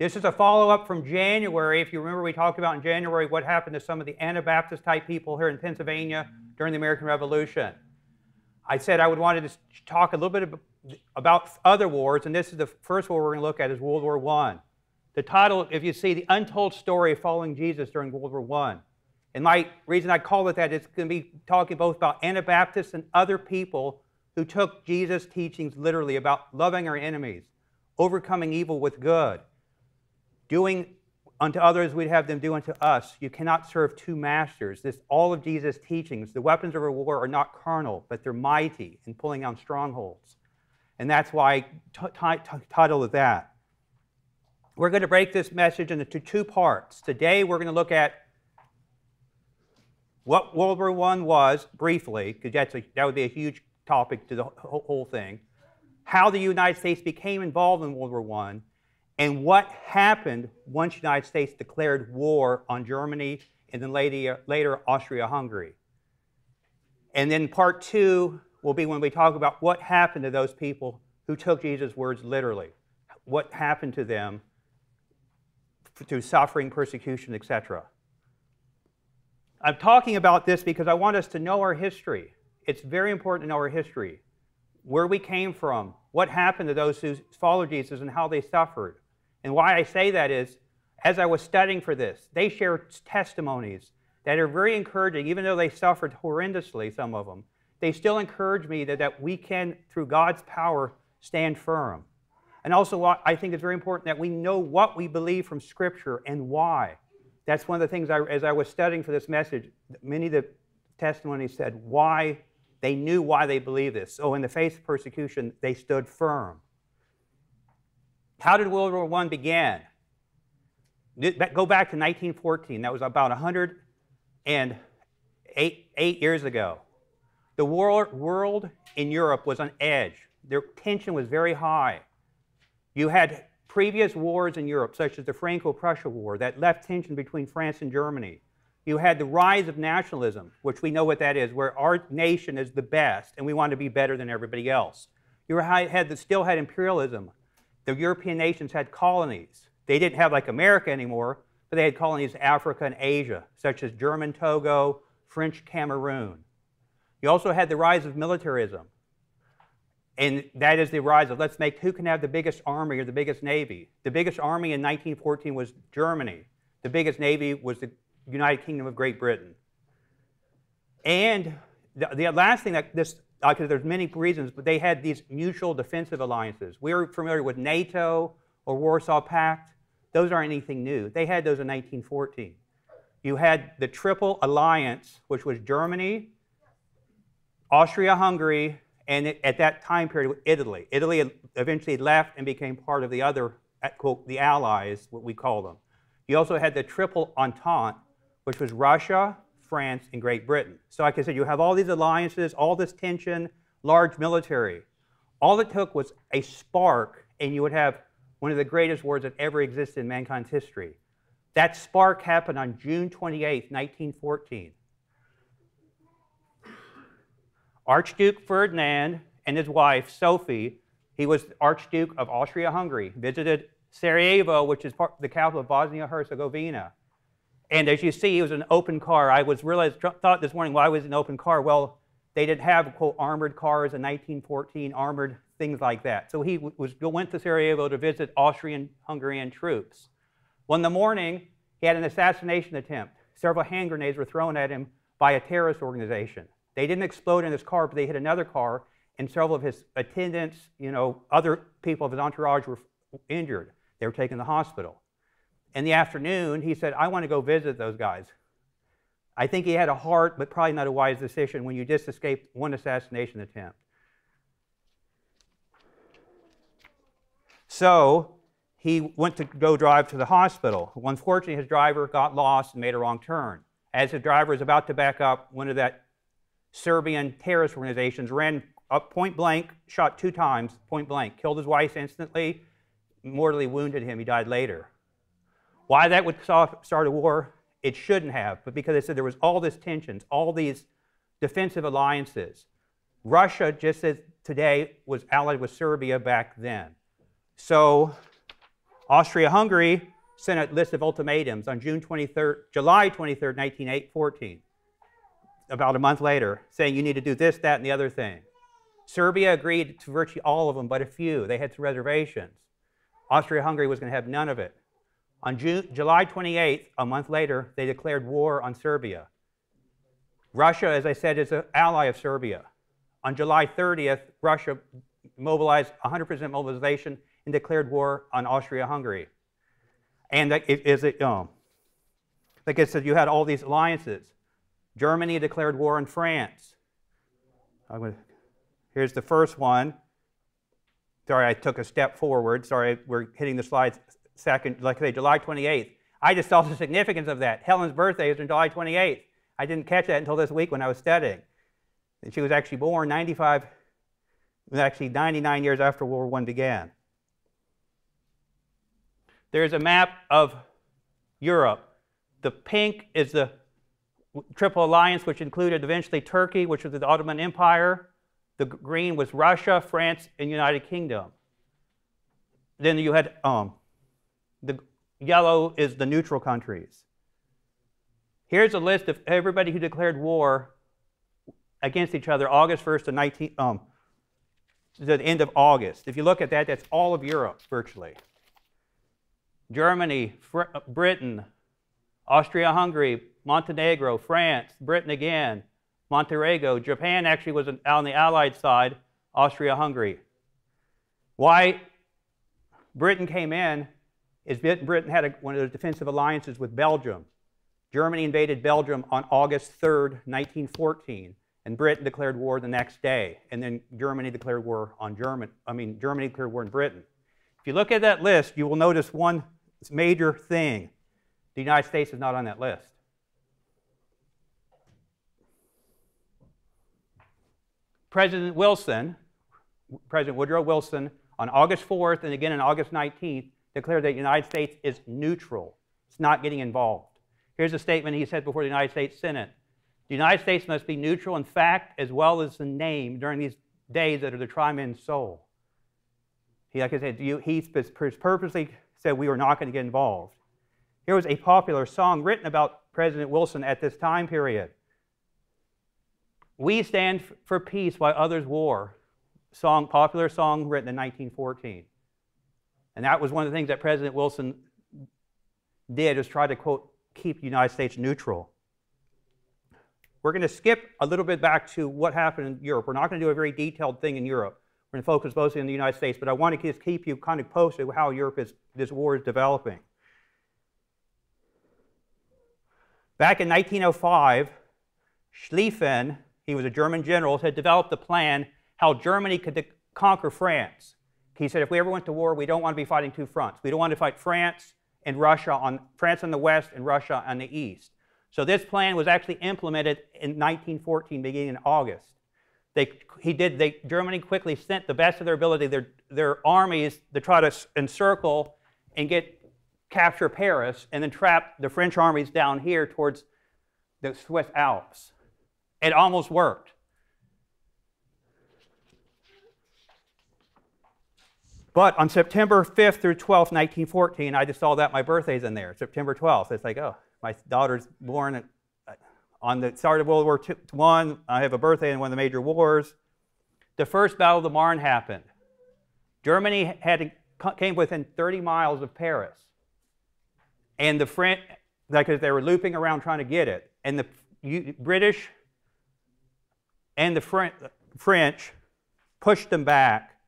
This is a follow up from January. If you remember, we talked about in January what happened to some of the Anabaptist type people here in Pennsylvania during the American Revolution. I said I would want to talk a little bit about other wars, and this is the first war we're going to look at is World War I. The title, if you see, The Untold Story of Following Jesus During World War I. And my reason I call it that is going to be talking both about Anabaptists and other people who took Jesus' teachings literally about loving our enemies, overcoming evil with good, doing unto others we'd have them do unto us. You cannot serve two masters. This all of Jesus' teachings. The weapons of war are not carnal, but they're mighty in pulling down strongholds. And that's why title of that. We're going to break this message into two parts. Today we're going to look at what World War I was briefly, because that would be a huge topic to the whole thing. How the United States became involved in World War I, and what happened once the United States declared war on Germany and then later, later Austria-Hungary. And then part two will be when we talk about what happened to those people who took Jesus' words literally. What happened to them through suffering, persecution, etc. I'm talking about this because I want us to know our history. It's very important to know our history, where we came from, what happened to those who followed Jesus, and how they suffered. And why I say that is, as I was studying for this, they shared testimonies that are very encouraging, even though they suffered horrendously, some of them. They still encourage me that, that we can, through God's power, stand firm. And also, I think it's very important that we know what we believe from Scripture and why. That's one of the things, I, as I was studying for this message, many of the testimonies said why they knew why they believed this. So, in the face of persecution, they stood firm. How did World War I begin? Go back to 1914. That was about 108 eight years ago. The world, world in Europe was on edge. Their tension was very high. You had previous wars in Europe, such as the Franco-Prussia War, that left tension between France and Germany. You had the rise of nationalism, which we know what that is, where our nation is the best and we want to be better than everybody else. You had the, still had imperialism, the European nations had colonies. They didn't have like America anymore, but they had colonies in Africa and Asia, such as German Togo, French Cameroon. You also had the rise of militarism. And that is the rise of let's make who can have the biggest army or the biggest navy. The biggest army in 1914 was Germany. The biggest navy was the United Kingdom of Great Britain. And the, the last thing that this because uh, there's many reasons, but they had these mutual defensive alliances. We are familiar with NATO or Warsaw Pact. Those aren't anything new. They had those in 1914. You had the Triple Alliance, which was Germany, Austria-Hungary, and it, at that time period, Italy. Italy eventually left and became part of the other, quote, the Allies, what we call them. You also had the Triple Entente, which was Russia, France, and Great Britain. So, like I said, you have all these alliances, all this tension, large military. All it took was a spark, and you would have one of the greatest wars that ever existed in mankind's history. That spark happened on June 28, 1914. Archduke Ferdinand and his wife, Sophie, he was Archduke of Austria Hungary, visited Sarajevo, which is part, the capital of Bosnia Herzegovina. And as you see, it was an open car. I was realized, thought this morning, why was it an open car? Well, they didn't have, quote, armored cars in 1914, armored things like that. So he was, went to Sarajevo to visit Austrian-Hungarian troops. Well, in the morning, he had an assassination attempt. Several hand grenades were thrown at him by a terrorist organization. They didn't explode in his car, but they hit another car, and several of his attendants, you know, other people of his entourage were injured. They were taken to the hospital in the afternoon, he said, I want to go visit those guys. I think he had a heart, but probably not a wise decision when you just escaped one assassination attempt. So he went to go drive to the hospital. Unfortunately, his driver got lost and made a wrong turn. As the driver was about to back up, one of that Serbian terrorist organizations ran up point blank, shot two times, point blank, killed his wife instantly, mortally wounded him. He died later. Why that would start a war, it shouldn't have, but because they said there was all this tensions, all these defensive alliances. Russia, just as today, was allied with Serbia back then. So Austria-Hungary sent a list of ultimatums on June 23rd, July 23rd, 1914, about a month later, saying you need to do this, that, and the other thing. Serbia agreed to virtually all of them, but a few. They had some reservations. Austria-Hungary was going to have none of it. On June, July 28th, a month later, they declared war on Serbia. Russia, as I said, is an ally of Serbia. On July 30th, Russia mobilized 100% mobilization and declared war on Austria-Hungary. And is it, um, like I said, you had all these alliances. Germany declared war on France. Gonna, here's the first one. Sorry, I took a step forward. Sorry, we're hitting the slides second, like I say, July 28th. I just saw the significance of that. Helen's birthday is on July 28th. I didn't catch that until this week when I was studying. And she was actually born 95, actually 99 years after World War I began. There's a map of Europe. The pink is the Triple Alliance, which included eventually Turkey, which was the Ottoman Empire. The green was Russia, France, and United Kingdom. Then you had um, the yellow is the neutral countries. Here's a list of everybody who declared war against each other August 1st to 19, um, the end of August. If you look at that, that's all of Europe virtually. Germany, Fr Britain, Austria Hungary, Montenegro, France, Britain again, Montenegro. Japan actually was on the Allied side, Austria Hungary. Why Britain came in is Britain had a, one of those defensive alliances with Belgium. Germany invaded Belgium on August 3rd, 1914, and Britain declared war the next day. And then Germany declared war on German. I mean, Germany declared war on Britain. If you look at that list, you will notice one major thing. The United States is not on that list. President Wilson, President Woodrow Wilson, on August 4th and again on August 19th, declared that the United States is neutral. It's not getting involved. Here's a statement he said before the United States Senate. The United States must be neutral in fact as well as in name during these days that are the tri-min soul. He, like I said, he purposely said we were not going to get involved. Here was a popular song written about President Wilson at this time period. We stand for peace while others war. Song, popular song written in 1914. And that was one of the things that President Wilson did is try to, quote, keep the United States neutral. We're going to skip a little bit back to what happened in Europe. We're not going to do a very detailed thing in Europe. We're going to focus mostly on the United States, but I want to just keep you kind of posted how Europe is, this war is developing. Back in 1905, Schlieffen, he was a German general, had developed a plan how Germany could conquer France. He said, if we ever went to war, we don't want to be fighting two fronts. We don't want to fight France and Russia on France on the west and Russia on the east. So this plan was actually implemented in 1914, beginning in August. They, he did, they, Germany quickly sent the best of their ability, their, their armies to try to encircle and get capture Paris and then trap the French armies down here towards the Swiss Alps. It almost worked. But on September 5th through 12th, 1914, I just saw that my birthday's in there, September 12th. It's like, oh, my daughter's born uh, on the start of World War I. I have a birthday in one of the major wars. The first Battle of the Marne happened. Germany had came within 30 miles of Paris. And the French, like they were looping around trying to get it. And the British and the French pushed them back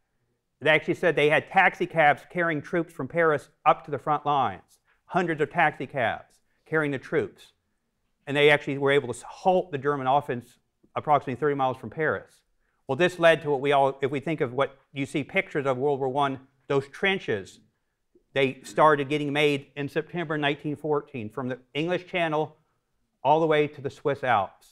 it actually said they had taxi cabs carrying troops from Paris up to the front lines, hundreds of taxi cabs carrying the troops. And they actually were able to halt the German offense approximately 30 miles from Paris. Well, this led to what we all, if we think of what you see pictures of World War I, those trenches, they started getting made in September 1914 from the English Channel all the way to the Swiss Alps.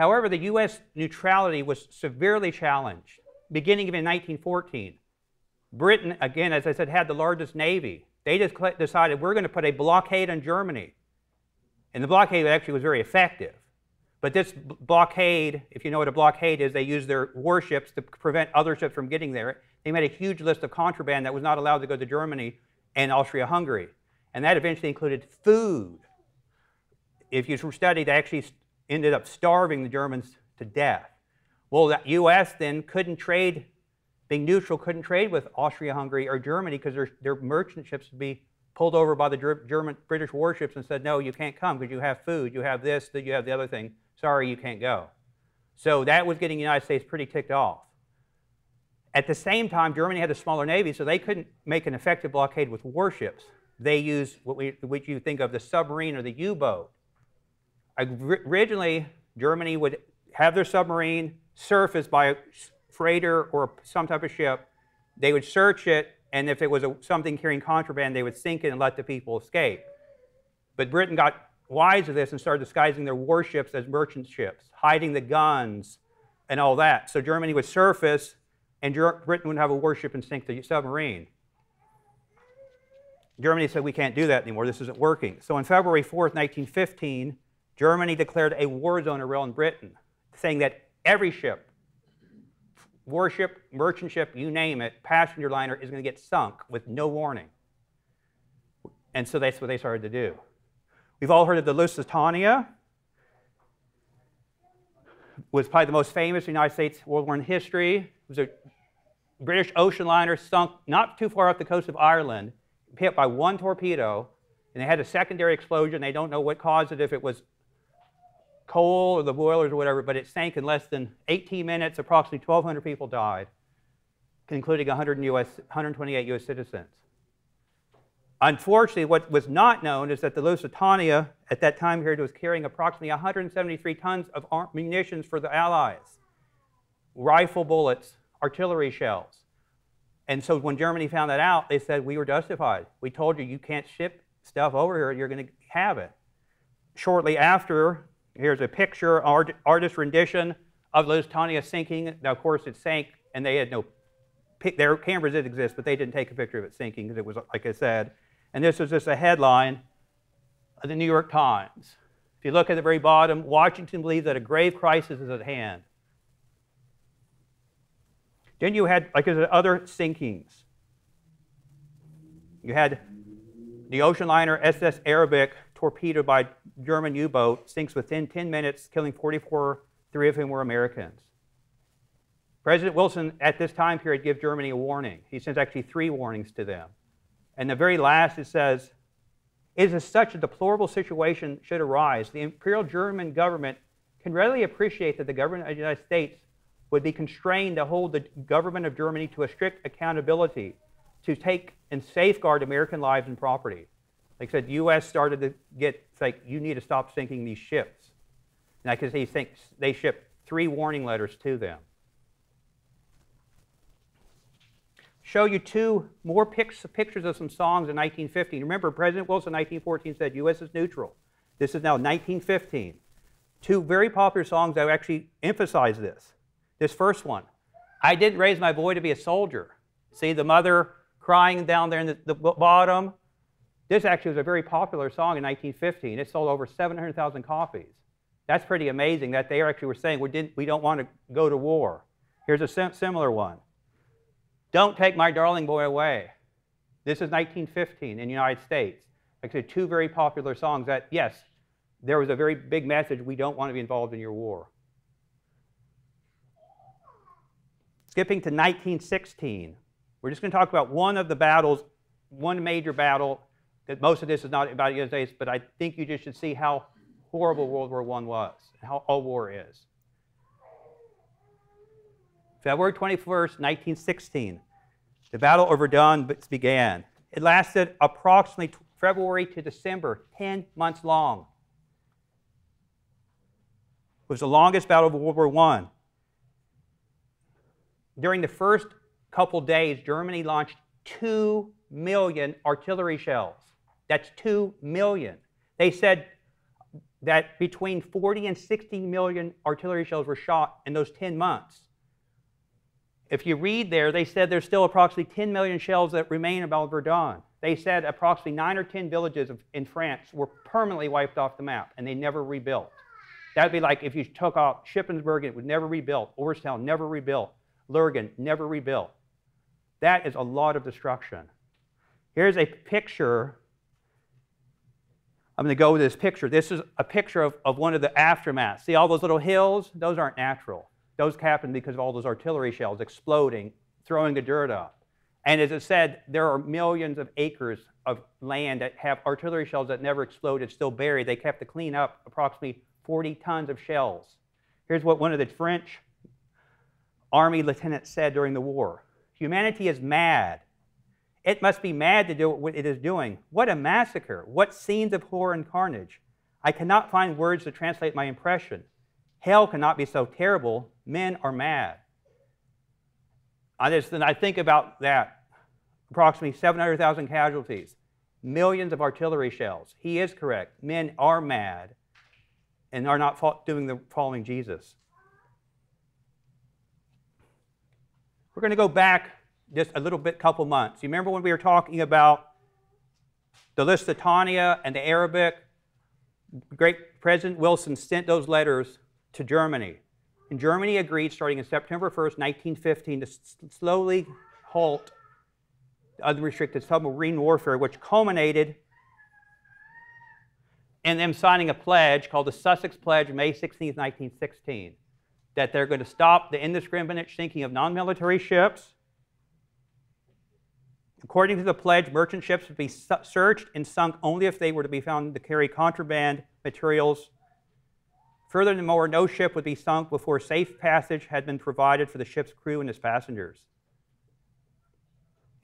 However, the U.S. neutrality was severely challenged, beginning in 1914. Britain, again, as I said, had the largest navy. They just decided we're going to put a blockade on Germany. And the blockade actually was very effective. But this blockade, if you know what a blockade is, they used their warships to prevent other ships from getting there. They made a huge list of contraband that was not allowed to go to Germany and Austria-Hungary. And that eventually included food. If you study, they actually ended up starving the Germans to death. Well, the U.S. then couldn't trade, being neutral, couldn't trade with Austria-Hungary or Germany because their, their merchant ships would be pulled over by the German British warships and said, no, you can't come because you have food, you have this, you have the other thing. Sorry, you can't go. So that was getting the United States pretty ticked off. At the same time, Germany had a smaller navy, so they couldn't make an effective blockade with warships. They used what, we, what you think of the submarine or the U-boat. Originally, Germany would have their submarine surface by a freighter or some type of ship. They would search it, and if it was a, something carrying contraband, they would sink it and let the people escape. But Britain got wise of this and started disguising their warships as merchant ships, hiding the guns and all that. So Germany would surface, and Britain would have a warship and sink the submarine. Germany said, we can't do that anymore. This isn't working. So on February 4th, 1915, Germany declared a war zone around Britain, saying that every ship, warship, merchant ship, you name it, passenger liner is going to get sunk with no warning. And so that's what they started to do. We've all heard of the Lusitania. was probably the most famous United States World War in history. It was a British ocean liner sunk not too far off the coast of Ireland, hit by one torpedo, and they had a secondary explosion. They don't know what caused it, if it was coal or the boilers or whatever, but it sank in less than 18 minutes. Approximately 1,200 people died, including 100 US, 128 U.S. citizens. Unfortunately, what was not known is that the Lusitania at that time period was carrying approximately 173 tons of munitions for the Allies, rifle bullets, artillery shells. And so when Germany found that out, they said, we were justified. We told you you can't ship stuff over here, you're going to have it. Shortly after, here's a picture, art, artist rendition of Lusitania sinking. Now, of course, it sank, and they had no, their cameras did exist, but they didn't take a picture of it sinking because it was, like I said, and this was just a headline of the New York Times. If you look at the very bottom, Washington believes that a grave crisis is at hand. Then you had, like, other sinkings. You had the ocean liner SS Arabic torpedoed by German U-boat, sinks within 10 minutes, killing 44, three of whom were Americans. President Wilson, at this time period, gives Germany a warning. He sends actually three warnings to them. And the very last, it says, it is such a deplorable situation should arise. The Imperial German government can readily appreciate that the government of the United States would be constrained to hold the government of Germany to a strict accountability to take and safeguard American lives and property. Like I said, the U.S. started to get, it's like, you need to stop sinking these ships. And I can say they shipped three warning letters to them. show you two more pics, pictures of some songs in 1915. Remember, President Wilson in 1914 said U.S. is neutral. This is now 1915. Two very popular songs that actually emphasize this. This first one, I didn't raise my boy to be a soldier. See the mother crying down there in the, the bottom? This actually was a very popular song in 1915. It sold over 700,000 copies. That's pretty amazing that they actually were saying we, didn't, we don't want to go to war. Here's a sim similar one. Don't take my darling boy away. This is 1915 in the United States. Said, two very popular songs that, yes, there was a very big message we don't want to be involved in your war. Skipping to 1916, we're just going to talk about one of the battles, one major battle. That most of this is not about the United States, but I think you just should see how horrible World War I was, how all war is. February 21st, 1916, the Battle of Verdun began. It lasted approximately February to December, 10 months long. It was the longest battle of World War I. During the first couple days, Germany launched 2 million artillery shells. That's 2 million. They said that between 40 and 60 million artillery shells were shot in those 10 months if you read there, they said there's still approximately 10 million shells that remain about Verdun. They said approximately nine or 10 villages in France were permanently wiped off the map and they never rebuilt. That would be like if you took off Shippensburg, it would never rebuilt. Orrstown, never rebuilt. Lurgan, never rebuilt. That is a lot of destruction. Here's a picture. I'm going to go with this picture. This is a picture of, of one of the aftermaths. See all those little hills? Those aren't natural. Those happened because of all those artillery shells exploding, throwing the dirt up. And as I said, there are millions of acres of land that have artillery shells that never exploded, still buried. They kept to clean up approximately 40 tons of shells. Here's what one of the French army lieutenants said during the war Humanity is mad. It must be mad to do what it is doing. What a massacre! What scenes of horror and carnage! I cannot find words to translate my impression. Hell cannot be so terrible. Men are mad. I just then I think about that. Approximately 700,000 casualties, millions of artillery shells. He is correct. Men are mad and are not doing the following Jesus. We're going to go back just a little bit, couple months. You remember when we were talking about the Lusitania and the Arabic? Great President Wilson sent those letters to Germany. And Germany agreed, starting in September 1st, 1915, to slowly halt unrestricted submarine warfare, which culminated in them signing a pledge called the Sussex Pledge, May 16, 1916, that they're going to stop the indiscriminate sinking of non military ships. According to the pledge, merchant ships would be searched and sunk only if they were to be found to carry contraband materials Furthermore, no ship would be sunk before safe passage had been provided for the ship's crew and its passengers.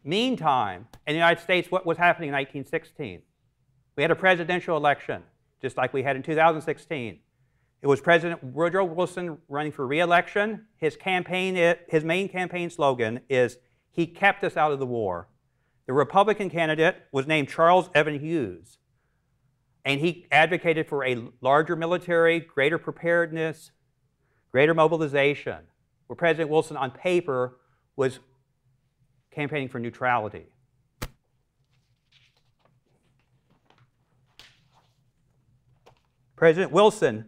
Meantime, in the United States, what was happening in 1916? We had a presidential election, just like we had in 2016. It was President Woodrow Wilson running for re-election. His campaign, his main campaign slogan is, "He kept us out of the war." The Republican candidate was named Charles Evan Hughes. And he advocated for a larger military, greater preparedness, greater mobilization, where President Wilson, on paper, was campaigning for neutrality. President Wilson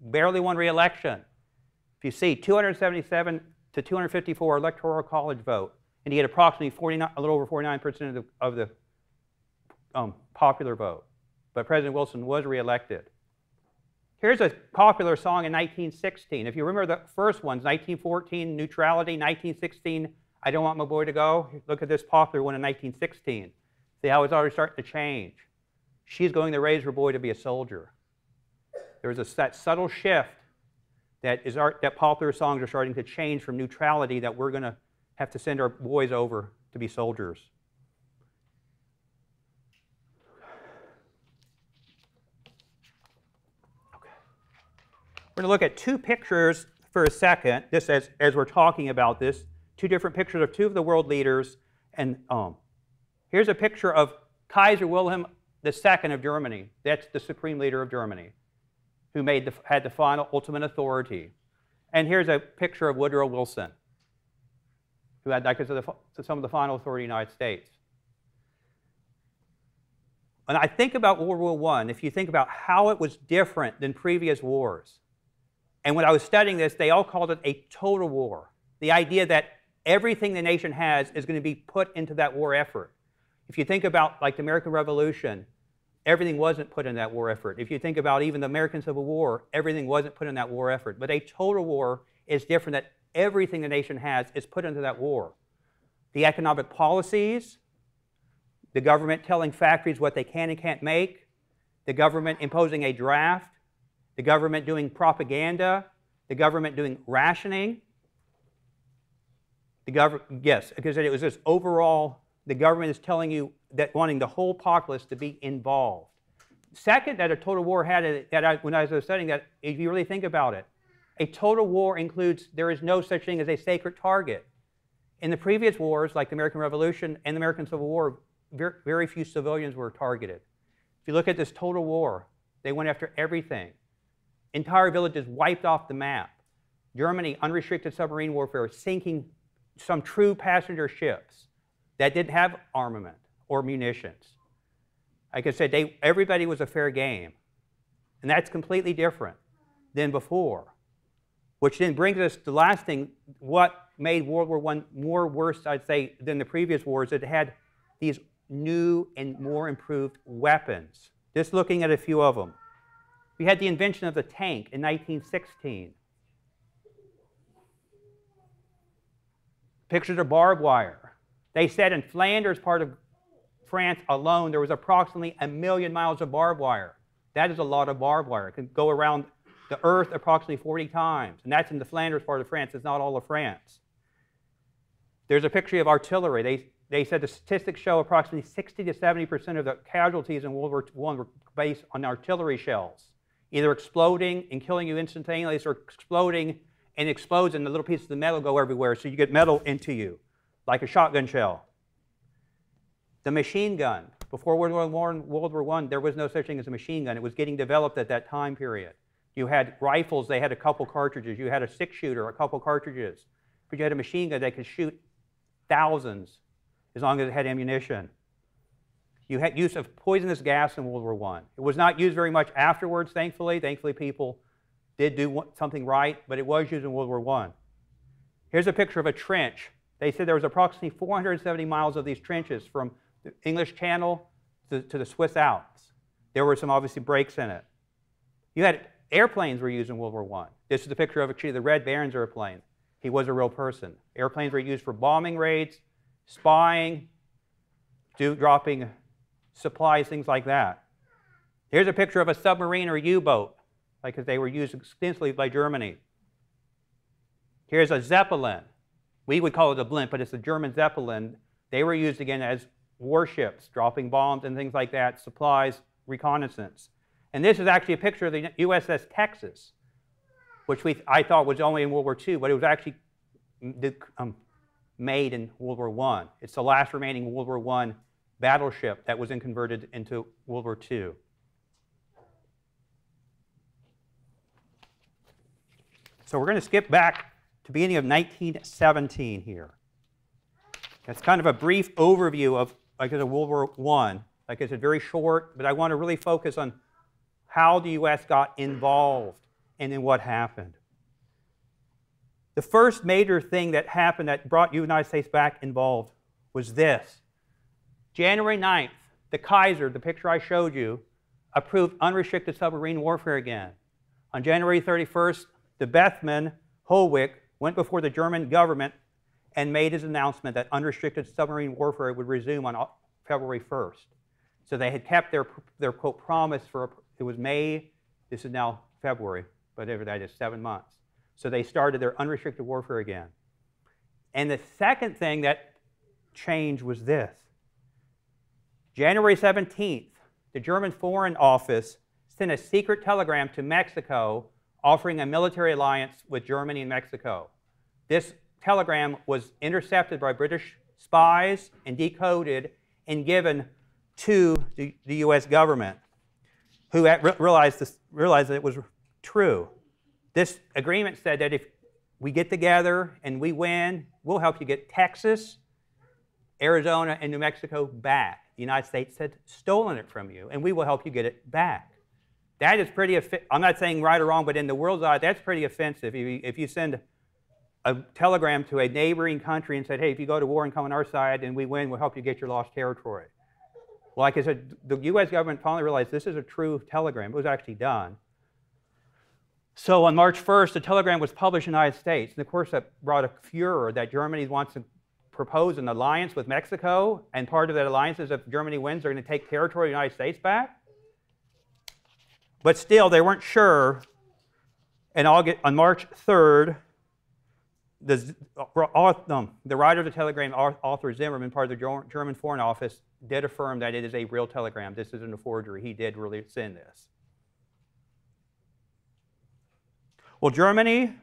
barely won re-election. If you see, 277 to 254 electoral college vote, and he had approximately 49, a little over 49% of the, of the um, popular vote but President Wilson was reelected. Here's a popular song in 1916. If you remember the first ones, 1914, Neutrality, 1916, I Don't Want My Boy to Go. Look at this popular one in 1916. See how it's already starting to change. She's going to raise her boy to be a soldier. There's a, that subtle shift that, is art, that popular songs are starting to change from neutrality that we're going to have to send our boys over to be soldiers. We're going to look at two pictures for a second, just as, as we're talking about this. Two different pictures of two of the world leaders. And um, here's a picture of Kaiser Wilhelm II of Germany. That's the supreme leader of Germany, who made the, had the final ultimate authority. And here's a picture of Woodrow Wilson, who had like, the, some of the final authority in the United States. When I think about World War I, if you think about how it was different than previous wars, and when I was studying this, they all called it a total war. The idea that everything the nation has is going to be put into that war effort. If you think about like the American Revolution, everything wasn't put in that war effort. If you think about even the American Civil War, everything wasn't put in that war effort. But a total war is different that everything the nation has is put into that war. The economic policies, the government telling factories what they can and can't make, the government imposing a draft, the government doing propaganda, the government doing rationing. The government, yes, because it was this overall, the government is telling you that wanting the whole populace to be involved. Second, that a total war had, that I, when I was studying that, if you really think about it, a total war includes there is no such thing as a sacred target. In the previous wars, like the American Revolution and the American Civil War, very, very few civilians were targeted. If you look at this total war, they went after everything. Entire villages wiped off the map. Germany, unrestricted submarine warfare, sinking some true passenger ships that didn't have armament or munitions. Like I said, they, everybody was a fair game. And that's completely different. than before. Which then brings us to the last thing what made World War I more worse, I'd say, than the previous wars. It had these new and more improved weapons. Just looking at a few of them. We had the invention of the tank in 1916. Pictures of barbed wire. They said in Flanders, part of France alone, there was approximately a million miles of barbed wire. That is a lot of barbed wire. It can go around the earth approximately 40 times. And that's in the Flanders part of France. It's not all of France. There's a picture of artillery. They, they said the statistics show approximately 60 to 70% of the casualties in World War I were based on artillery shells, either exploding and killing you instantaneously or exploding and explodes and the little pieces of metal go everywhere so you get metal into you, like a shotgun shell. The machine gun. Before World War, I, World War I, there was no such thing as a machine gun. It was getting developed at that time period. You had rifles, they had a couple cartridges. You had a six shooter, a couple cartridges. But you had a machine gun that could shoot thousands as long as it had ammunition. You had use of poisonous gas in World War I. It was not used very much afterwards, thankfully. Thankfully, people did do something right, but it was used in World War I. Here's a picture of a trench. They said there was approximately 470 miles of these trenches from the English Channel to, to the Swiss Alps. There were some obviously breaks in it. You had airplanes were used in World War I. This is a picture of actually the Red Baron's airplane. He was a real person. Airplanes were used for bombing raids, spying, dropping supplies, things like that. Here's a picture of a submarine or U-boat, because they were used extensively by Germany. Here's a Zeppelin. We would call it a blimp, but it's a German Zeppelin. They were used again as warships, dropping bombs and things like that, supplies, reconnaissance. And this is actually a picture of the USS Texas, which we, I thought was only in World War II, but it was actually um, made in World War I. It's the last remaining World War I battleship that was then converted into World War II. So we're going to skip back to the beginning of 1917 here. That's kind of a brief overview of like a World War I. Like I said, very short, but I want to really focus on how the U.S. got involved and then what happened. The first major thing that happened that brought the United States back involved was this. January 9th, the Kaiser, the picture I showed you, approved unrestricted submarine warfare again. On January 31st, the Bethmann Hollweg went before the German government and made his announcement that unrestricted submarine warfare would resume on February 1st. So they had kept their, their quote, promise for, it was May, this is now February, whatever that is, seven months. So they started their unrestricted warfare again. And the second thing that changed was this. January 17th, the German Foreign Office sent a secret telegram to Mexico offering a military alliance with Germany and Mexico. This telegram was intercepted by British spies and decoded and given to the, the U.S. government, who realized, this, realized that it was true. This agreement said that if we get together and we win, we'll help you get Texas, Arizona, and New Mexico back. The United States had stolen it from you, and we will help you get it back. That is pretty, I'm not saying right or wrong, but in the world's eye, that's pretty offensive. If you, if you send a telegram to a neighboring country and said, hey, if you go to war and come on our side and we win, we'll help you get your lost territory. Well, like I said, the U.S. government finally realized this is a true telegram. It was actually done. So on March 1st, the telegram was published in the United States. And of course, that brought a furor that Germany wants to propose an alliance with Mexico. And part of that alliance is if Germany wins, they're going to take territory of the United States back. But still, they weren't sure. And August, on March 3rd, the, um, the writer of the telegram, Arthur Zimmermann, part of the German Foreign Office, did affirm that it is a real telegram. This isn't a forgery. He did really send this. Well, Germany,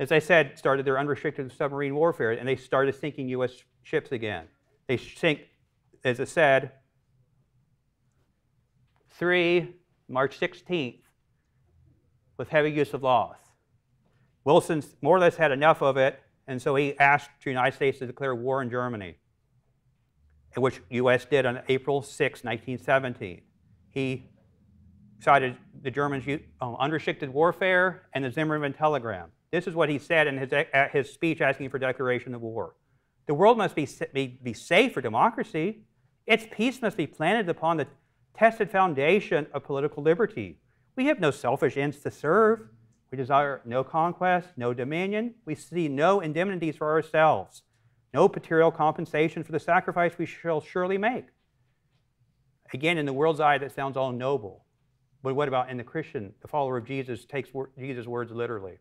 as I said, started their unrestricted submarine warfare, and they started sinking U.S. ships again. They sink, as I said, three, March 16th, with heavy use of loss. Wilson more or less had enough of it, and so he asked the United States to declare war on Germany, which U.S. did on April 6, 1917. He cited the Germans' um, unrestricted warfare and the Zimmermann telegram. This is what he said in his, his speech asking for declaration of war. The world must be, be, be safe for democracy. Its peace must be planted upon the tested foundation of political liberty. We have no selfish ends to serve. We desire no conquest, no dominion. We see no indemnities for ourselves, no material compensation for the sacrifice we shall surely make. Again, in the world's eye, that sounds all noble. But what about in the Christian, the follower of Jesus, takes Jesus' words literally?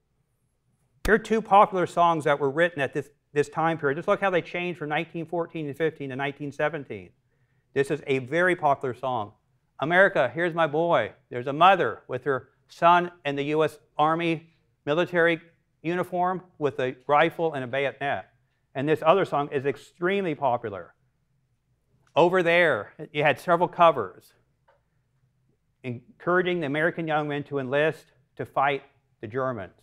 Here are two popular songs that were written at this, this time period. Just look how they changed from 1914 to 15 to 1917. This is a very popular song. America, here's my boy. There's a mother with her son in the U.S. Army military uniform with a rifle and a bayonet. And this other song is extremely popular. Over there, it had several covers encouraging the American young men to enlist to fight the Germans.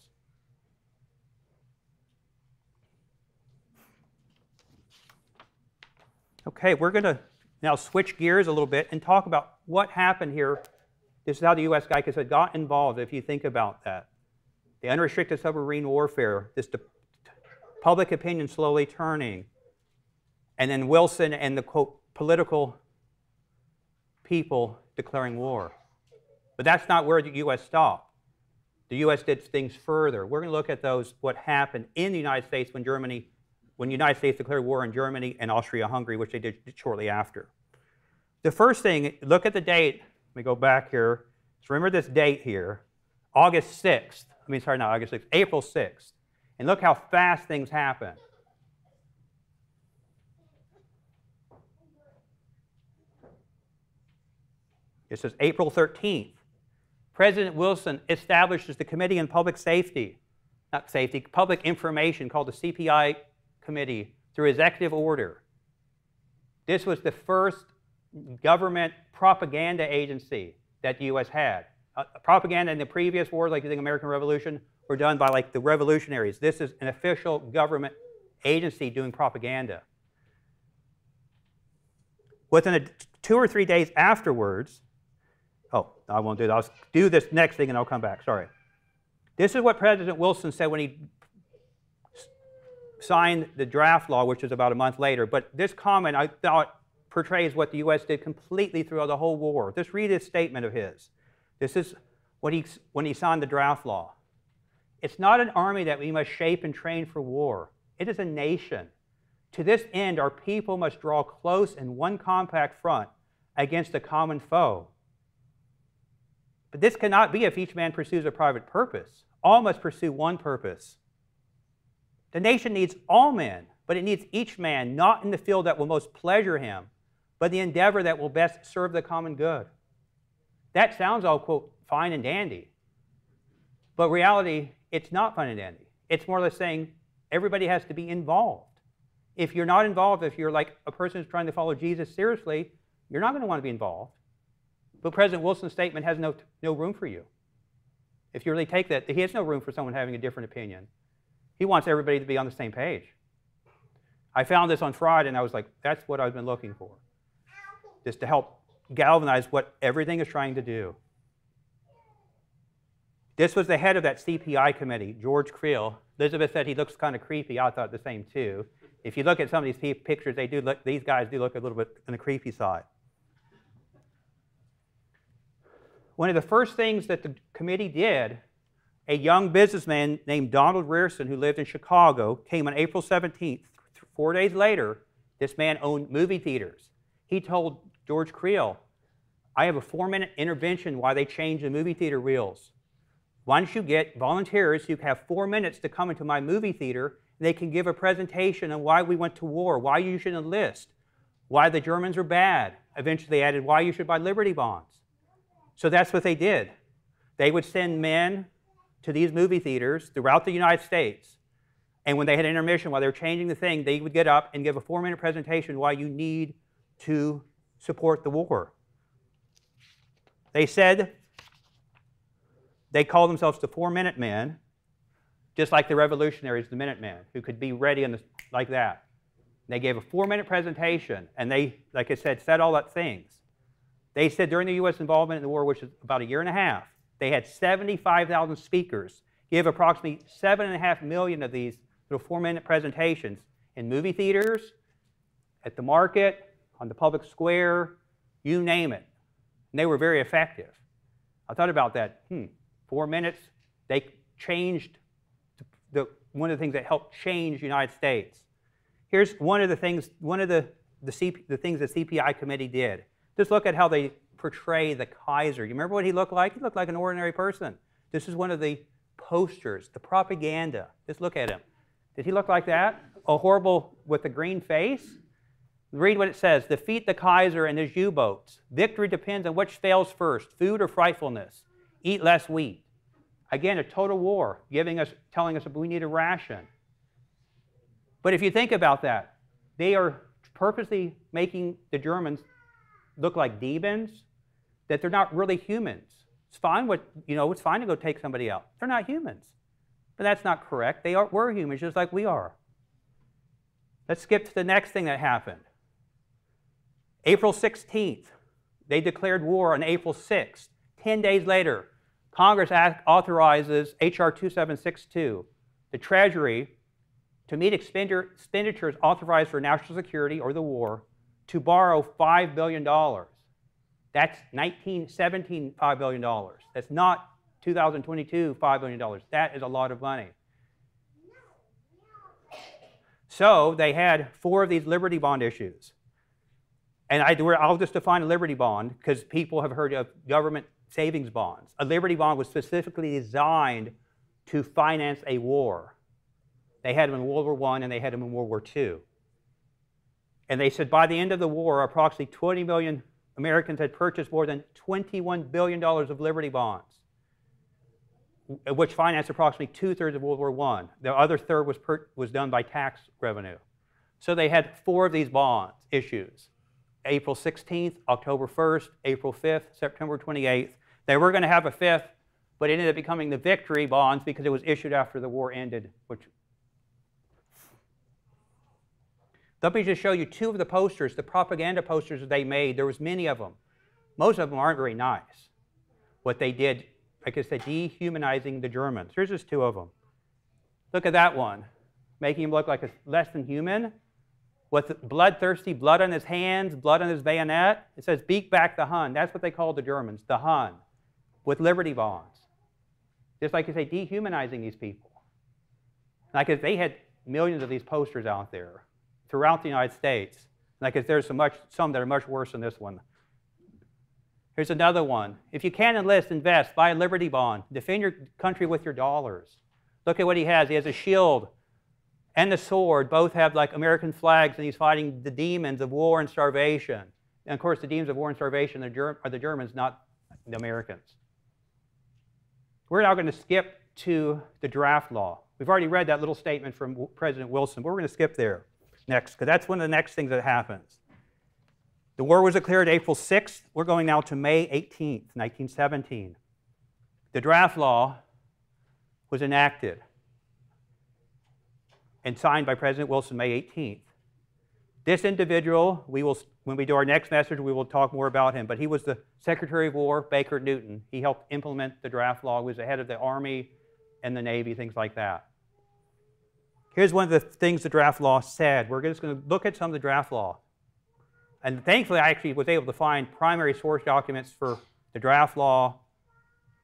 Okay, we're going to now switch gears a little bit and talk about what happened here. This is how the U.S. Geicas had got involved, if you think about that. The unrestricted submarine warfare, this public opinion slowly turning, and then Wilson and the quote, political people declaring war. But that's not where the U.S. stopped. The U.S. did things further. We're going to look at those, what happened in the United States when Germany, when the United States declared war on Germany and Austria-Hungary, which they did shortly after. The first thing, look at the date. Let me go back here. So remember this date here, August 6th. I mean, sorry, not August 6th, April 6th. And look how fast things happen. It says April 13th. President Wilson establishes the Committee on Public Safety, not safety, public information called the CPI Committee through executive order. This was the first government propaganda agency that the U.S. had. Uh, propaganda in the previous wars, like the American Revolution, were done by like the revolutionaries. This is an official government agency doing propaganda. Within a, two or three days afterwards, Oh, I won't do that. I'll do this next thing and I'll come back. Sorry. This is what President Wilson said when he signed the draft law, which was about a month later. But this comment, I thought, portrays what the U.S. did completely throughout the whole war. Just read this statement of his. This is what he, when he signed the draft law. It's not an army that we must shape and train for war. It is a nation. To this end, our people must draw close in one compact front against a common foe. But this cannot be if each man pursues a private purpose. All must pursue one purpose. The nation needs all men, but it needs each man not in the field that will most pleasure him, but the endeavor that will best serve the common good. That sounds all, quote, fine and dandy. But reality, it's not fine and dandy. It's more or less saying everybody has to be involved. If you're not involved, if you're like a person who's trying to follow Jesus seriously, you're not going to want to be involved. But President Wilson's statement has no, no room for you. If you really take that, he has no room for someone having a different opinion. He wants everybody to be on the same page. I found this on Friday, and I was like, that's what I've been looking for. Just to help galvanize what everything is trying to do. This was the head of that CPI committee, George Creel. Elizabeth said he looks kind of creepy. I thought the same too. If you look at some of these pictures, they do look, these guys do look a little bit on the creepy side. one of the first things that the committee did, a young businessman named Donald Ryerson, who lived in Chicago, came on April 17th. Four days later, this man owned movie theaters. He told George Creel, I have a four minute intervention why they changed the movie theater reels. Don't you get volunteers who have four minutes to come into my movie theater they can give a presentation on why we went to war, why you should enlist, why the Germans are bad. Eventually, they added why you should buy Liberty bonds. So that's what they did. They would send men to these movie theaters throughout the United States. And when they had intermission, while they were changing the thing, they would get up and give a four minute presentation why you need to support the war. They said they called themselves the Four Minute Men, just like the revolutionaries, the Minutemen, who could be ready in the, like that. They gave a four minute presentation, and they, like I said, said all that things. They said during the U.S. involvement in the war, which is about a year and a half, they had 75,000 speakers give approximately 7.5 million of these little four minute presentations in movie theaters, at the market, on the public square, you name it. And they were very effective. I thought about that. Hmm, four minutes, they changed the, one of the things that helped change the United States. Here's one of the things, one of the, the, CP, the things the CPI committee did. Just look at how they portray the Kaiser. You remember what he looked like? He looked like an ordinary person. This is one of the posters, the propaganda. Just look at him. Did he look like that? A horrible with a green face? Read what it says Defeat the Kaiser and his U boats. Victory depends on which fails first, food or frightfulness. Eat less wheat. Again, a total war, giving us, telling us we need a ration. But if you think about that, they are purposely making the Germans look like demons, that they're not really humans. It's fine what you know, it's fine to go take somebody out. They're not humans. But that's not correct. They are, were humans just like we are. Let's skip to the next thing that happened. April 16th, they declared war on April 6th. Ten days later, Congress authorizes H.R. 2762, the Treasury, to meet expenditures authorized for national security or the war to borrow $5 billion. That's 1917 $5 billion. That's not 2022, $5 billion. That is a lot of money. So they had four of these Liberty Bond issues. And I, will just define a Liberty Bond because people have heard of government savings bonds. A Liberty Bond was specifically designed to finance a war. They had them in World War I and they had them in World War II. And they said by the end of the war, approximately 20 million Americans had purchased more than $21 billion of Liberty Bonds which financed approximately two-thirds of World War I. The other third was, per, was done by tax revenue. So they had four of these bonds issues. April 16th, October 1st, April 5th, September 28th. They were going to have a fifth, but it ended up becoming the victory bonds because it was issued after the war ended. Which Let me just show you two of the posters, the propaganda posters that they made. There was many of them. Most of them aren't very nice. What they did like I said, dehumanizing the Germans. Here's just two of them. Look at that one, making him look like a less than human, with bloodthirsty blood on his hands, blood on his bayonet. It says, beat back the Hun. That's what they called the Germans, the Hun, with liberty bonds. Just like you say, dehumanizing these people. Like if they had millions of these posters out there throughout the United States. Like if there's so much, some that are much worse than this one. Here's another one. If you can enlist, invest, buy a Liberty bond, defend your country with your dollars. Look at what he has. He has a shield and a sword. Both have like American flags, and he's fighting the demons of war and starvation. And of course, the demons of war and starvation are the Germans, not the Americans. We're now going to skip to the draft law. We've already read that little statement from President Wilson, but we're going to skip there next, because that's one of the next things that happens. The war was declared April 6th. We're going now to May 18th, 1917. The draft law was enacted and signed by President Wilson May 18th. This individual, we will, when we do our next message, we will talk more about him, but he was the Secretary of War, Baker Newton. He helped implement the draft law, he was the head of the Army and the Navy, things like that. Here's one of the things the draft law said. We're just going to look at some of the draft law. And thankfully, I actually was able to find primary source documents for the draft law,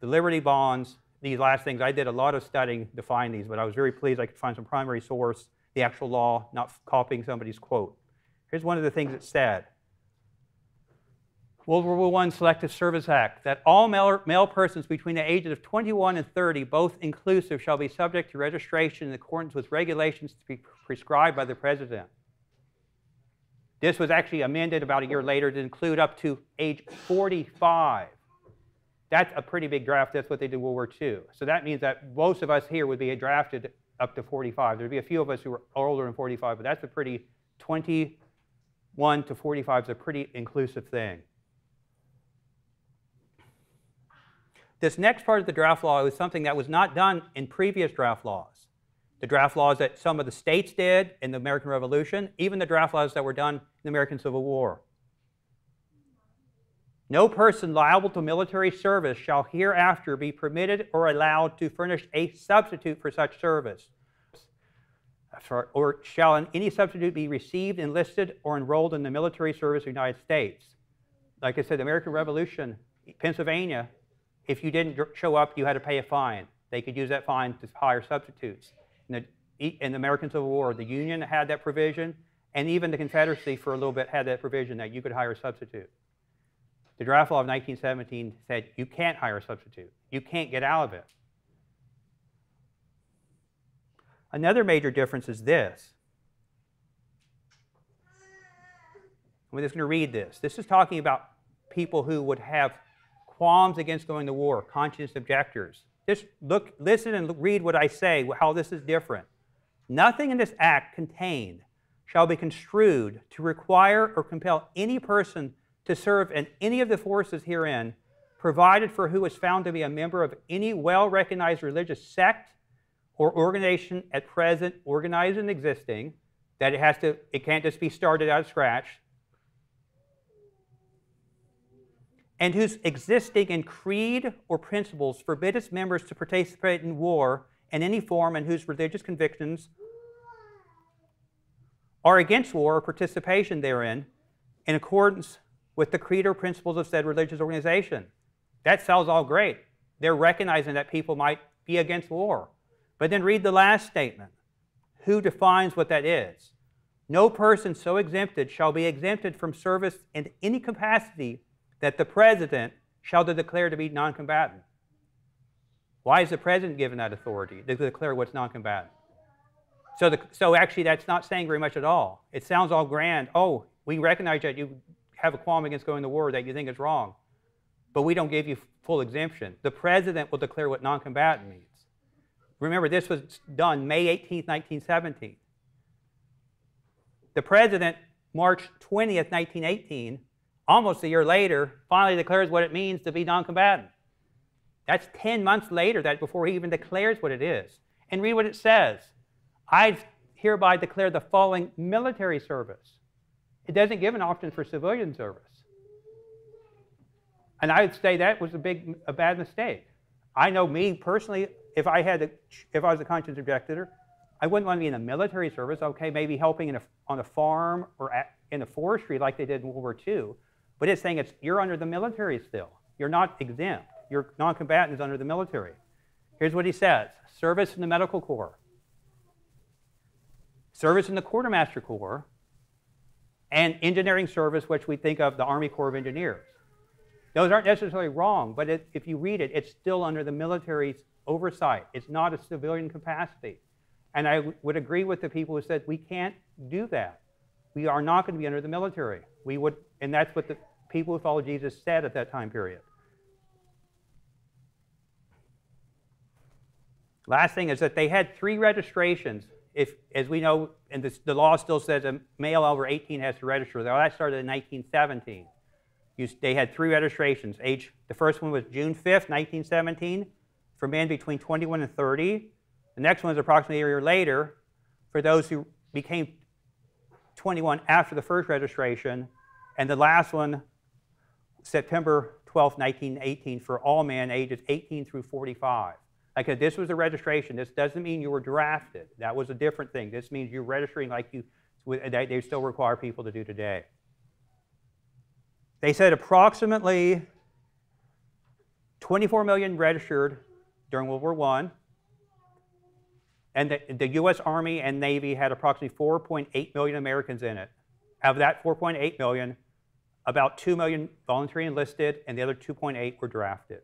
the Liberty bonds, these last things. I did a lot of studying to find these, but I was very pleased I could find some primary source, the actual law, not copying somebody's quote. Here's one of the things it said. World War I Selective Service Act, that all male, male, persons between the ages of 21 and 30, both inclusive, shall be subject to registration in accordance with regulations to be prescribed by the President. This was actually amended about a year later to include up to age 45. That's a pretty big draft. That's what they did World War II. So that means that most of us here would be drafted up to 45. There'd be a few of us who are older than 45, but that's a pretty 21 to 45 is a pretty inclusive thing. This next part of the draft law was something that was not done in previous draft laws the draft laws that some of the states did in the American Revolution, even the draft laws that were done in the American Civil War. No person liable to military service shall hereafter be permitted or allowed to furnish a substitute for such service. Or shall any substitute be received, enlisted, or enrolled in the military service of the United States? Like I said, the American Revolution, Pennsylvania, if you didn't show up, you had to pay a fine. They could use that fine to hire substitutes. In the, in the American Civil War, the Union had that provision, and even the Confederacy for a little bit had that provision that you could hire a substitute. The draft law of 1917 said you can't hire a substitute. You can't get out of it. Another major difference is this. I'm just going to read this. This is talking about people who would have qualms against going to war, conscience objectors. Just look, listen and read what I say, how this is different. Nothing in this act contained shall be construed to require or compel any person to serve in any of the forces herein, provided for who is found to be a member of any well recognized religious sect or organization at present organized and existing, that it has to, it can't just be started out of scratch, and whose existing in creed or principles forbid its members to participate in war in any form and whose religious convictions are against war or participation therein in accordance with the creed or principles of said religious organization. That sounds all great. They're recognizing that people might be against war. But then read the last statement. Who defines what that is? No person so exempted shall be exempted from service in any capacity that the president shall declare to be non-combatant. Why is the president given that authority to declare what's non-combatant? So, the, so actually, that's not saying very much at all. It sounds all grand. Oh, we recognize that you have a qualm against going to war that you think is wrong, but we don't give you full exemption. The president will declare what non-combatant means. Remember, this was done May 18, 1917. The president, March 20th, 1918, almost a year later, finally declares what it means to be non-combatant. That's 10 months later that before he even declares what it is. And read what it says. I hereby declare the following military service. It doesn't give an option for civilian service. And I would say that was a big, a bad mistake. I know me personally, if I had, a, if I was a conscience objector, I wouldn't want to be in the military service. Okay, maybe helping a, on a farm or at, in the forestry like they did in World War II. But it's saying it's you're under the military still. You're not exempt. Your non-combatant is under the military. Here's what he says: service in the medical corps, service in the quartermaster corps, and engineering service, which we think of the Army Corps of Engineers. Those aren't necessarily wrong, but it, if you read it, it's still under the military's oversight. It's not a civilian capacity. And I would agree with the people who said we can't do that. We are not going to be under the military. We would, and that's what the people who follow Jesus said at that time period. Last thing is that they had three registrations. If, as we know, and this, the law still says a male over 18 has to register. That started in 1917. You, they had three registrations. Age, the first one was June 5th, 1917, for men between 21 and 30. The next one is approximately a year later for those who became 21 after the first registration. And the last one September 12, 1918, for all men ages 18 through 45. Like this was a registration. This doesn't mean you were drafted. That was a different thing. This means you're registering like you, they still require people to do today. They said approximately 24 million registered during World War I. And the, the U.S. Army and Navy had approximately 4.8 million Americans in it. Of that 4.8 million, about 2 million voluntary enlisted, and the other 2.8 were drafted.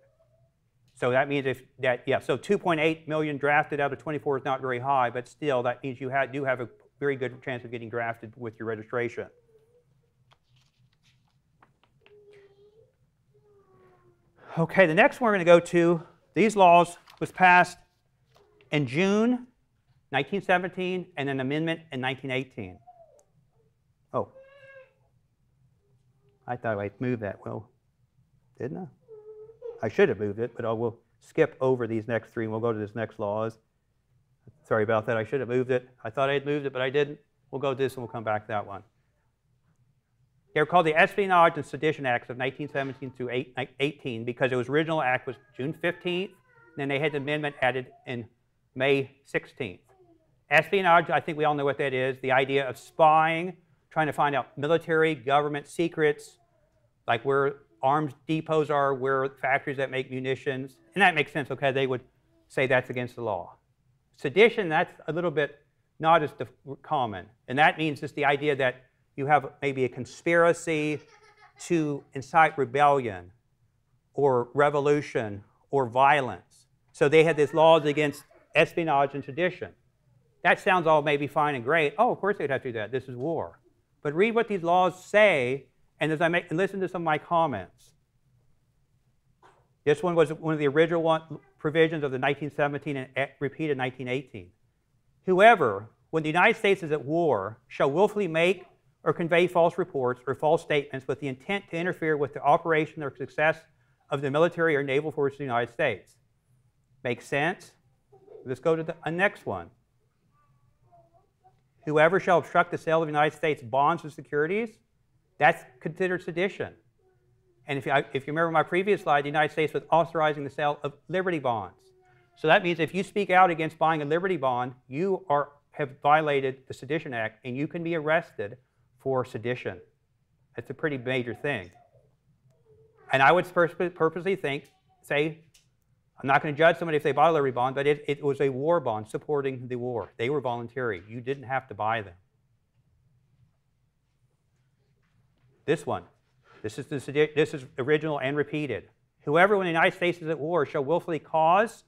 So that means if that, yeah, so 2.8 million drafted out of 24 is not very high, but still that means you do have a very good chance of getting drafted with your registration. Okay, the next one we're going to go to, these laws was passed in June 1917 and an amendment in 1918. Oh, I thought I'd move that. Well, didn't I? I should have moved it, but I will skip over these next three and we'll go to this next laws. Sorry about that. I should have moved it. I thought I had moved it, but I didn't. We'll go to this and we'll come back to that one. They were called the Espionage and Sedition Acts of 1917 through 18 because the original act was June 15th, and then they had the amendment added in May 16th. Espionage, I think we all know what that is the idea of spying, trying to find out military, government secrets, like where arms depots are, where factories that make munitions. And that makes sense, okay? They would say that's against the law. Sedition, that's a little bit not as common. And that means just the idea that you have maybe a conspiracy to incite rebellion or revolution or violence. So they had these laws against espionage and sedition. That sounds all maybe fine and great. Oh, of course they'd have to do that. This is war. But read what these laws say, and as I make, and listen to some of my comments. This one was one of the original one, provisions of the 1917 and repeated in 1918. Whoever, when the United States is at war, shall willfully make or convey false reports or false statements with the intent to interfere with the operation or success of the military or naval forces of the United States. Makes sense? Let's go to the uh, next one. Whoever shall obstruct the sale of the United States bonds or securities, that's considered sedition. And if you, if you remember my previous slide, the United States was authorizing the sale of Liberty bonds. So that means if you speak out against buying a Liberty bond, you are, have violated the Sedition Act and you can be arrested for sedition. That's a pretty major thing. And I would purposely think, say, I'm not going to judge somebody if they buy a Liberty bond, but it, it was a war bond supporting the war. They were voluntary. You didn't have to buy them. This one. This is, the, this is original and repeated. Whoever, when the United States is at war, shall willfully cause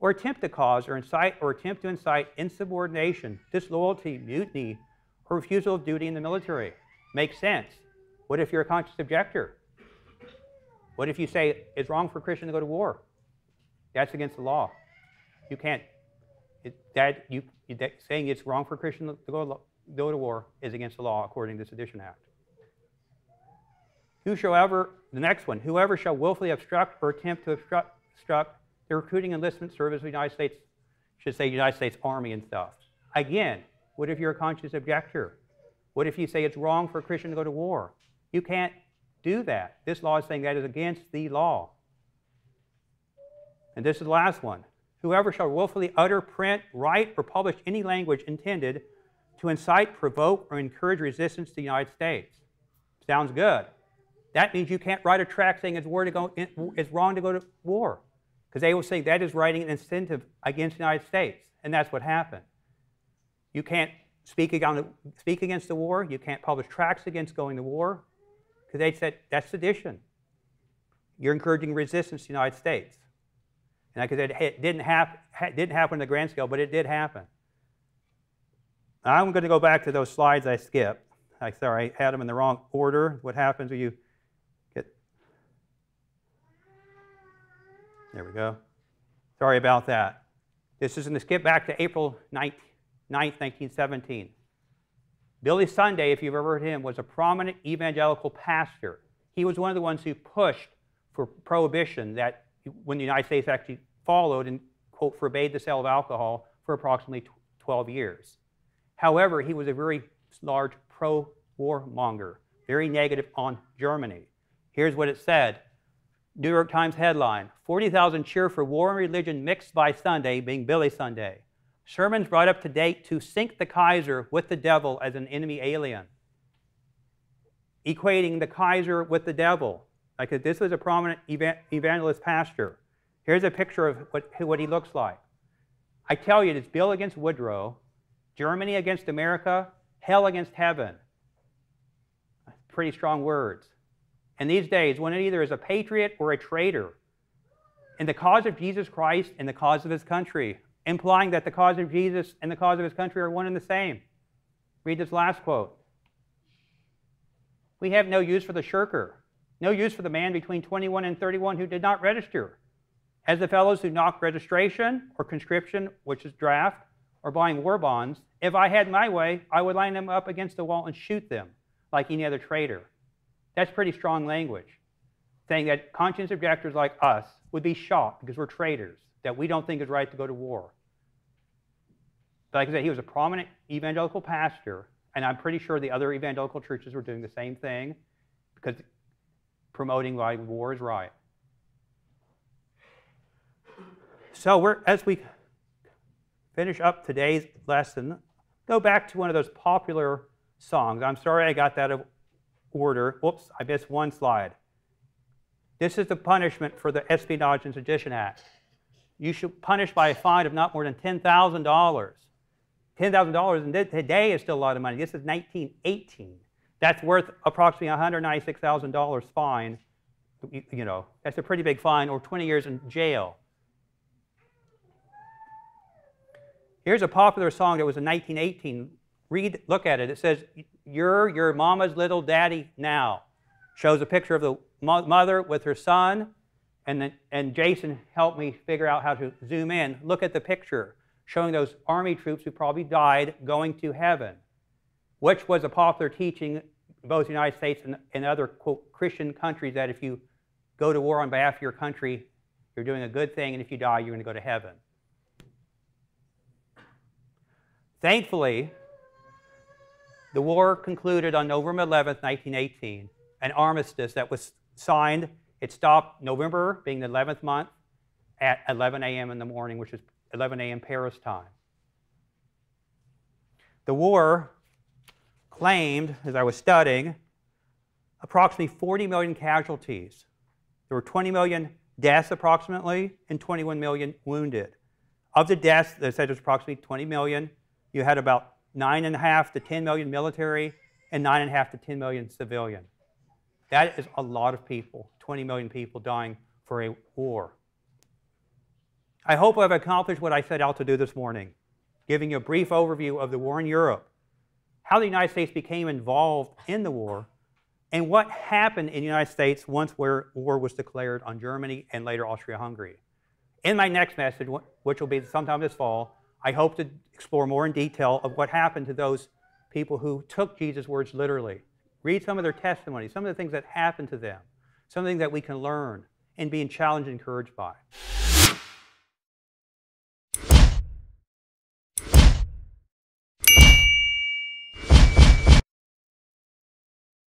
or attempt to cause or incite or attempt to incite insubordination, disloyalty, mutiny, or refusal of duty in the military. Makes sense. What if you're a conscious objector? What if you say it's wrong for a Christian to go to war? That's against the law. You can't. It, that you that saying it's wrong for a Christian to go, go to war is against the law according to the Sedition Act. Whosoever, the next one, whoever shall willfully obstruct or attempt to obstruct, obstruct the recruiting enlistment service of the United States, should say United States Army and stuff. Again, what if you're a conscious objector? What if you say it's wrong for a Christian to go to war? You can't do that. This law is saying that is against the law. And this is the last one. Whoever shall willfully utter, print, write, or publish any language intended to incite, provoke, or encourage resistance to the United States. Sounds good. That means you can't write a tract saying it's, go, it's wrong to go to war. Because they will say that is writing an incentive against the United States. And that's what happened. You can't speak against, speak against the war. You can't publish tracts against going to war. Because they said that's sedition. You're encouraging resistance to the United States. And like I said, it didn't, hap- didn't happen on the grand scale, but it did happen. I'm going to go back to those slides I skipped. I sorry, I had them in the wrong order. What happens when you get. There we go. Sorry about that. This is going to skip back to April 9th, 1917. Billy Sunday, if you've ever heard him, was a prominent evangelical pastor. He was one of the ones who pushed for prohibition that when the United States actually followed and, quote, forbade the sale of alcohol for approximately 12 years. However, he was a very large pro war monger, very negative on Germany. Here's what it said New York Times headline 40,000 cheer for war and religion mixed by Sunday, being Billy Sunday. Sermons brought up to date to sink the Kaiser with the devil as an enemy alien. Equating the Kaiser with the devil. Like this was a prominent evangelist pastor. Here's a picture of what, what he looks like. I tell you, it's Bill against Woodrow, Germany against America, hell against heaven. Pretty strong words. And these days, one either is a patriot or a traitor in the cause of Jesus Christ and the cause of his country, implying that the cause of Jesus and the cause of his country are one and the same. Read this last quote. We have no use for the shirker no use for the man between 21 and 31 who did not register. As the fellows who knock registration or conscription, which is draft, or buying war bonds, if I had my way, I would line them up against the wall and shoot them like any other traitor. That's pretty strong language, saying that conscience objectors like us would be shot because we're traitors, that we don't think it's right to go to war. Like I said, he was a prominent evangelical pastor, And I'm pretty sure the other evangelical churches were doing the same thing because promoting why war is right. So we're, as we finish up today's lesson, go back to one of those popular songs. I'm sorry I got that of order. Whoops, I missed one slide. This is the punishment for the Espionage and Sedition Act. You should punish by a fine of not more than $10,000. $10,000 today is still a lot of money. This is 1918. That's worth approximately $196,000 fine. You know, that's a pretty big fine, or 20 years in jail. Here's a popular song that was in 1918. Read, look at it. It says, You're your mama's little daddy now. Shows a picture of the mother with her son. And, then, and Jason helped me figure out how to zoom in. Look at the picture showing those army troops who probably died going to heaven, which was a popular teaching both the United States and, and other quote, Christian countries that if you go to war on behalf of your country, you're doing a good thing, and if you die, you're going to go to heaven. Thankfully, the war concluded on November 11, 1918, an armistice that was signed. It stopped November, being the 11th month, at 11 a.m. in the morning, which is 11 a.m. Paris time. The war claimed, as I was studying, approximately 40 million casualties. There were 20 million deaths approximately and 21 million wounded. Of the deaths, they said there's approximately 20 million. You had about 9.5 to 10 million military and 9.5 to 10 million civilian. That is a lot of people, 20 million people dying for a war. I hope I've accomplished what I set out to do this morning, giving you a brief overview of the war in Europe, how the United States became involved in the war, and what happened in the United States once war was declared on Germany and later Austria-Hungary. In my next message, which will be sometime this fall, I hope to explore more in detail of what happened to those people who took Jesus' words literally. Read some of their testimonies, some of the things that happened to them, something that we can learn and being challenged and encouraged by.